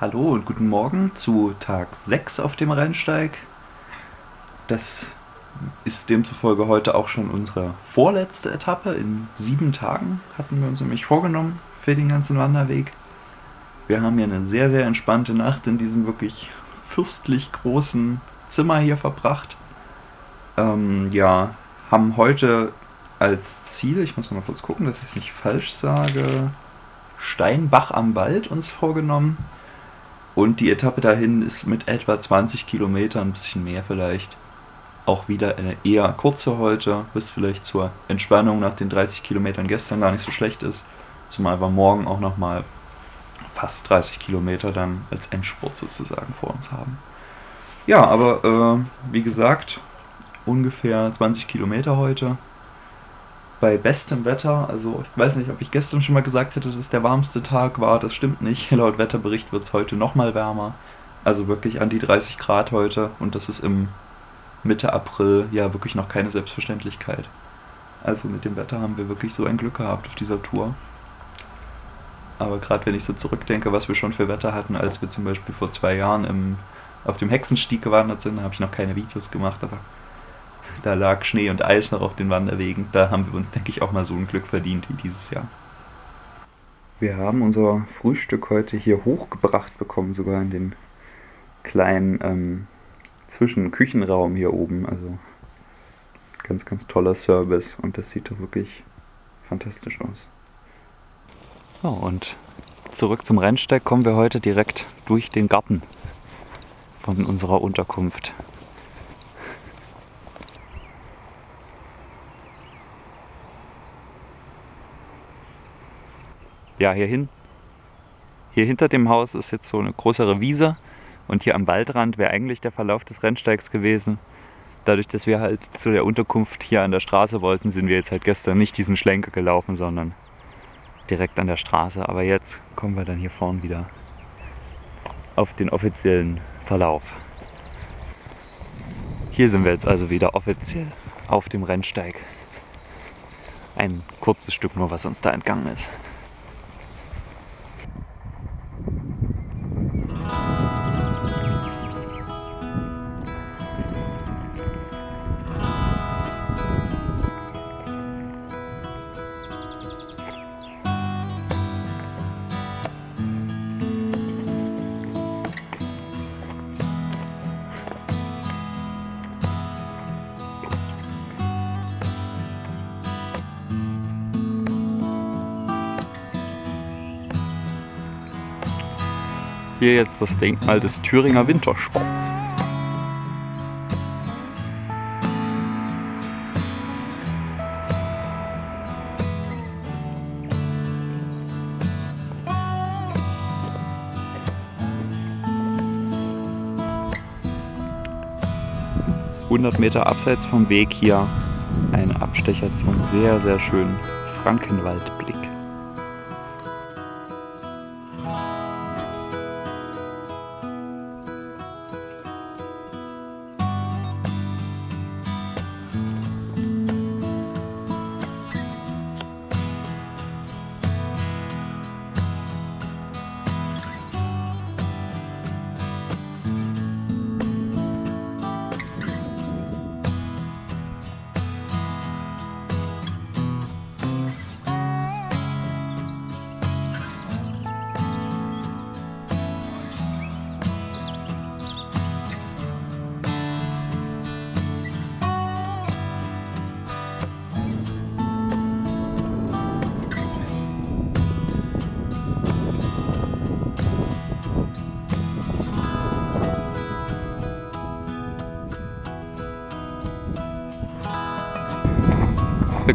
Hallo und guten Morgen zu Tag 6 auf dem Rennsteig. Das ist demzufolge heute auch schon unsere vorletzte Etappe. In sieben Tagen hatten wir uns nämlich vorgenommen für den ganzen Wanderweg. Wir haben hier eine sehr, sehr entspannte Nacht in diesem wirklich fürstlich großen Zimmer hier verbracht. Ähm, ja, haben heute als Ziel, ich muss mal kurz gucken, dass ich es nicht falsch sage, Steinbach am Wald uns vorgenommen. Und die Etappe dahin ist mit etwa 20 Kilometern, ein bisschen mehr vielleicht, auch wieder eine eher kurze heute, bis vielleicht zur Entspannung nach den 30 Kilometern gestern gar nicht so schlecht ist. Zumal wir morgen auch nochmal fast 30 Kilometer dann als Endspurt sozusagen vor uns haben. Ja, aber äh, wie gesagt, ungefähr 20 Kilometer heute bei bestem Wetter, also ich weiß nicht, ob ich gestern schon mal gesagt hätte, dass es der warmste Tag war, das stimmt nicht. Laut Wetterbericht wird es heute nochmal wärmer. Also wirklich an die 30 Grad heute und das ist im Mitte April ja wirklich noch keine Selbstverständlichkeit. Also mit dem Wetter haben wir wirklich so ein Glück gehabt auf dieser Tour. Aber gerade wenn ich so zurückdenke, was wir schon für Wetter hatten, als wir zum Beispiel vor zwei Jahren im, auf dem Hexenstieg gewandert sind, habe ich noch keine Videos gemacht, aber da lag Schnee und Eis noch auf den Wanderwegen. Da haben wir uns, denke ich, auch mal so ein Glück verdient wie dieses Jahr. Wir haben unser Frühstück heute hier hochgebracht bekommen, sogar in den kleinen ähm, Zwischenküchenraum hier oben. Also ganz, ganz toller Service und das sieht doch wirklich fantastisch aus. So, und zurück zum Rennsteig kommen wir heute direkt durch den Garten von unserer Unterkunft. Ja, hier hin. Hier hinter dem Haus ist jetzt so eine größere Wiese und hier am Waldrand wäre eigentlich der Verlauf des Rennsteigs gewesen. Dadurch, dass wir halt zu der Unterkunft hier an der Straße wollten, sind wir jetzt halt gestern nicht diesen Schlenker gelaufen, sondern direkt an der Straße. Aber jetzt kommen wir dann hier vorne wieder auf den offiziellen Verlauf. Hier sind wir jetzt also wieder offiziell auf dem Rennsteig. Ein kurzes Stück nur, was uns da entgangen ist. Hier jetzt das Denkmal des Thüringer Wintersports. Meter abseits vom Weg hier ein Abstecher zum sehr, sehr schönen Frankenwaldblick.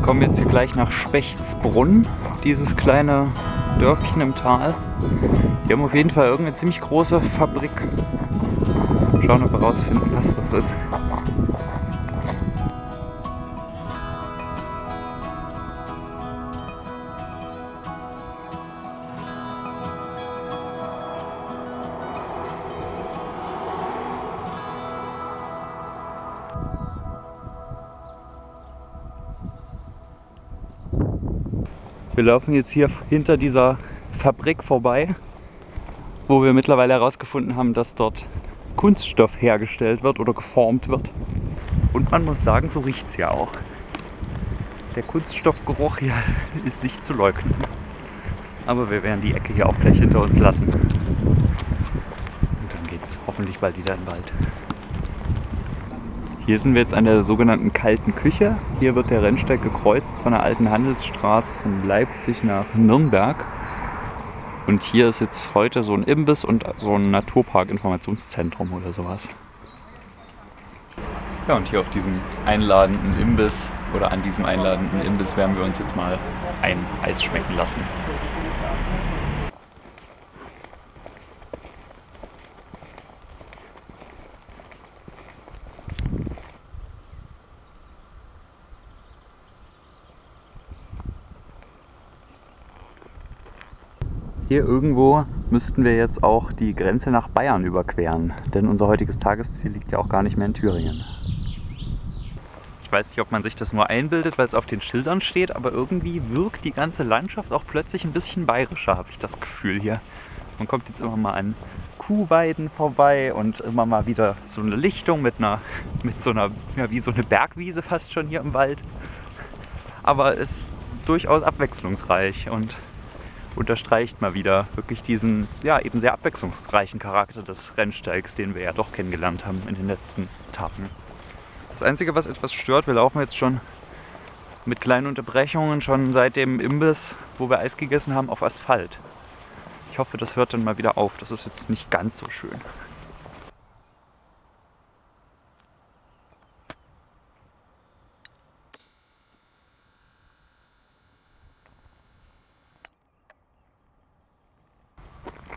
Kommen jetzt hier gleich nach Spechtsbrunn, dieses kleine Dörfchen im Tal. Die haben auf jeden Fall irgendeine ziemlich große Fabrik. Schauen, ob wir rausfinden, was das ist. Wir laufen jetzt hier hinter dieser Fabrik vorbei wo wir mittlerweile herausgefunden haben, dass dort Kunststoff hergestellt wird oder geformt wird. Und man muss sagen, so riecht es ja auch. Der Kunststoffgeruch hier ist nicht zu leugnen. Aber wir werden die Ecke hier auch gleich hinter uns lassen. Und dann geht es hoffentlich bald wieder in den Wald. Hier sind wir jetzt an der sogenannten kalten Küche. Hier wird der Rennsteig gekreuzt von der alten Handelsstraße von Leipzig nach Nürnberg. Und hier ist jetzt heute so ein Imbiss und so ein Naturpark-Informationszentrum oder sowas. Ja, und hier auf diesem einladenden Imbiss oder an diesem einladenden Imbiss werden wir uns jetzt mal ein Eis schmecken lassen. Hier irgendwo müssten wir jetzt auch die Grenze nach Bayern überqueren, denn unser heutiges Tagesziel liegt ja auch gar nicht mehr in Thüringen. Ich weiß nicht, ob man sich das nur einbildet, weil es auf den Schildern steht, aber irgendwie wirkt die ganze Landschaft auch plötzlich ein bisschen bayerischer, habe ich das Gefühl hier. Man kommt jetzt immer mal an Kuhweiden vorbei und immer mal wieder so eine Lichtung mit einer, mit so einer, ja, wie so eine Bergwiese fast schon hier im Wald. Aber es ist durchaus abwechslungsreich und unterstreicht mal wieder wirklich diesen, ja, eben sehr abwechslungsreichen Charakter des Rennsteigs, den wir ja doch kennengelernt haben in den letzten Etappen. Das Einzige, was etwas stört, wir laufen jetzt schon mit kleinen Unterbrechungen schon seit dem Imbiss, wo wir Eis gegessen haben, auf Asphalt. Ich hoffe, das hört dann mal wieder auf. Das ist jetzt nicht ganz so schön.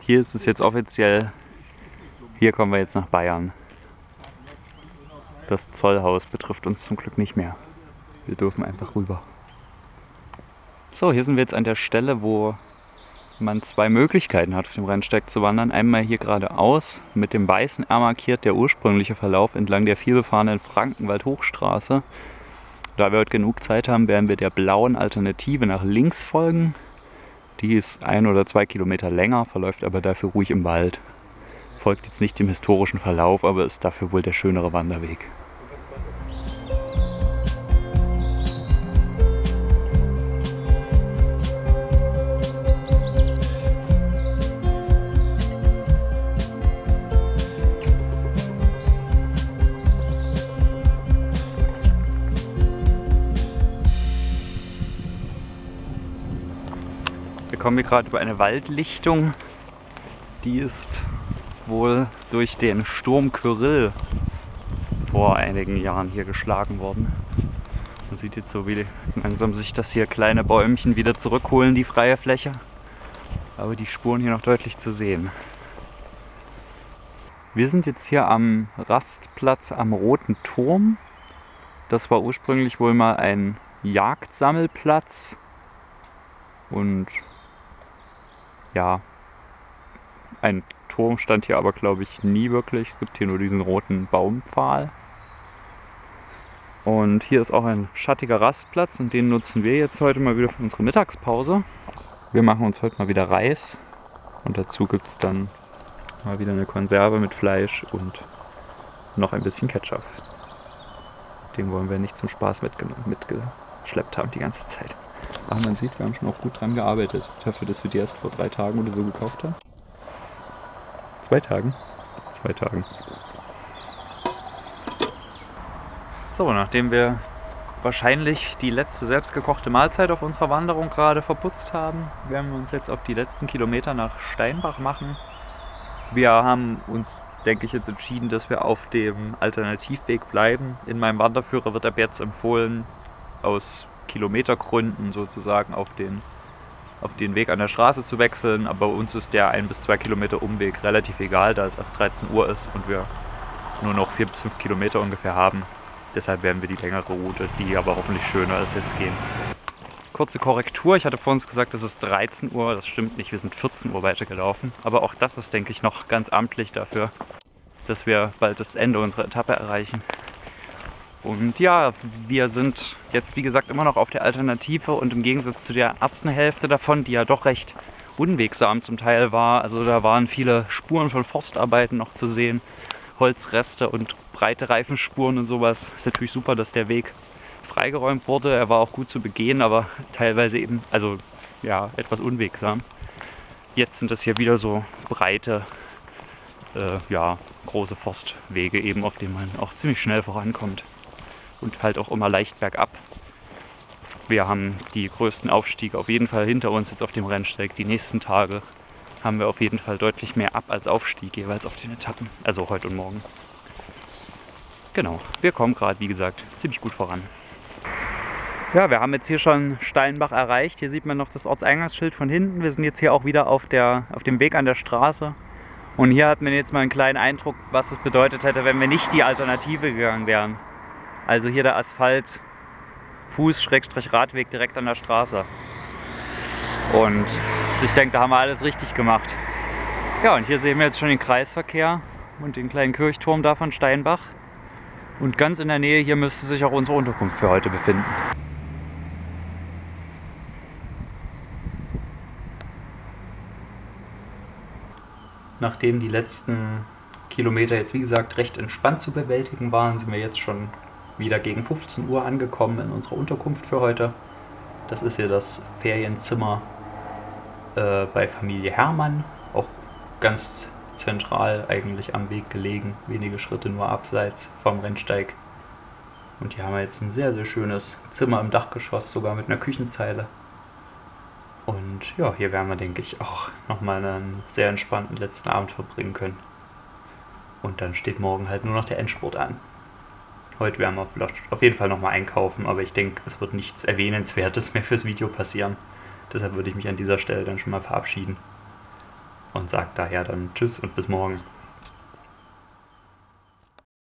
Hier ist es jetzt offiziell, hier kommen wir jetzt nach Bayern. Das Zollhaus betrifft uns zum Glück nicht mehr. Wir dürfen einfach rüber. So, hier sind wir jetzt an der Stelle, wo man zwei Möglichkeiten hat, auf dem Rennsteig zu wandern. Einmal hier geradeaus mit dem weißen R markiert der ursprüngliche Verlauf entlang der vielbefahrenen Frankenwald-Hochstraße. Da wir heute genug Zeit haben, werden wir der blauen Alternative nach links folgen. Die ist ein oder zwei Kilometer länger, verläuft aber dafür ruhig im Wald. Folgt jetzt nicht dem historischen Verlauf, aber ist dafür wohl der schönere Wanderweg. Wir kommen hier gerade über eine Waldlichtung. Die ist wohl durch den Sturm Kyrill vor einigen Jahren hier geschlagen worden. Man sieht jetzt so, wie langsam sich das hier kleine Bäumchen wieder zurückholen, die freie Fläche. Aber die Spuren hier noch deutlich zu sehen. Wir sind jetzt hier am Rastplatz am Roten Turm. Das war ursprünglich wohl mal ein Jagdsammelplatz. Und ja, ein Turm stand hier aber, glaube ich, nie wirklich. Es gibt hier nur diesen roten Baumpfahl. Und hier ist auch ein schattiger Rastplatz und den nutzen wir jetzt heute mal wieder für unsere Mittagspause. Wir machen uns heute mal wieder Reis und dazu gibt es dann mal wieder eine Konserve mit Fleisch und noch ein bisschen Ketchup. Den wollen wir nicht zum Spaß mitgeschleppt haben die ganze Zeit. Aber man sieht, wir haben schon auch gut dran gearbeitet. Dafür, dass wir die erst vor drei Tagen oder so gekauft haben. Zwei Tagen? Zwei Tagen. So, nachdem wir wahrscheinlich die letzte selbstgekochte Mahlzeit auf unserer Wanderung gerade verputzt haben, werden wir uns jetzt auf die letzten Kilometer nach Steinbach machen. Wir haben uns, denke ich, jetzt entschieden, dass wir auf dem Alternativweg bleiben. In meinem Wanderführer wird ab jetzt empfohlen, aus Kilometergründen sozusagen auf den, auf den Weg an der Straße zu wechseln. Aber uns ist der ein bis zwei Kilometer Umweg relativ egal, da es erst 13 Uhr ist und wir nur noch vier bis fünf Kilometer ungefähr haben. Deshalb werden wir die längere Route, die aber hoffentlich schöner ist, jetzt gehen. Kurze Korrektur, ich hatte vor uns gesagt, es ist 13 Uhr, das stimmt nicht, wir sind 14 Uhr weitergelaufen. Aber auch das ist, denke ich, noch ganz amtlich dafür, dass wir bald das Ende unserer Etappe erreichen. Und ja, wir sind jetzt wie gesagt immer noch auf der Alternative und im Gegensatz zu der ersten Hälfte davon, die ja doch recht unwegsam zum Teil war. Also da waren viele Spuren von Forstarbeiten noch zu sehen, Holzreste und breite Reifenspuren und sowas. Ist natürlich super, dass der Weg freigeräumt wurde. Er war auch gut zu begehen, aber teilweise eben, also ja, etwas unwegsam. Jetzt sind das hier wieder so breite, äh, ja, große Forstwege eben, auf denen man auch ziemlich schnell vorankommt. Und halt auch immer leicht bergab. Wir haben die größten Aufstiege auf jeden Fall hinter uns jetzt auf dem Rennsteig. Die nächsten Tage haben wir auf jeden Fall deutlich mehr Ab- als Aufstieg jeweils auf den Etappen. Also heute und morgen. Genau, wir kommen gerade, wie gesagt, ziemlich gut voran. Ja, wir haben jetzt hier schon Steinbach erreicht. Hier sieht man noch das Ortseingangsschild von hinten. Wir sind jetzt hier auch wieder auf, der, auf dem Weg an der Straße. Und hier hat man jetzt mal einen kleinen Eindruck, was es bedeutet hätte, wenn wir nicht die Alternative gegangen wären. Also hier der Asphalt, Fuß-Radweg direkt an der Straße. Und ich denke, da haben wir alles richtig gemacht. Ja, und hier sehen wir jetzt schon den Kreisverkehr und den kleinen Kirchturm da von Steinbach. Und ganz in der Nähe hier müsste sich auch unsere Unterkunft für heute befinden. Nachdem die letzten Kilometer jetzt wie gesagt recht entspannt zu bewältigen waren, sind wir jetzt schon wieder gegen 15 Uhr angekommen in unserer Unterkunft für heute. Das ist hier das Ferienzimmer äh, bei Familie Hermann, auch ganz zentral eigentlich am Weg gelegen, wenige Schritte nur abseits vom Rennsteig. Und hier haben wir jetzt ein sehr, sehr schönes Zimmer im Dachgeschoss, sogar mit einer Küchenzeile. Und ja, hier werden wir, denke ich, auch nochmal einen sehr entspannten letzten Abend verbringen können. Und dann steht morgen halt nur noch der Endspurt an. Heute werden wir vielleicht auf jeden Fall nochmal einkaufen, aber ich denke, es wird nichts Erwähnenswertes mehr fürs Video passieren. Deshalb würde ich mich an dieser Stelle dann schon mal verabschieden. Und sage daher dann Tschüss und bis morgen.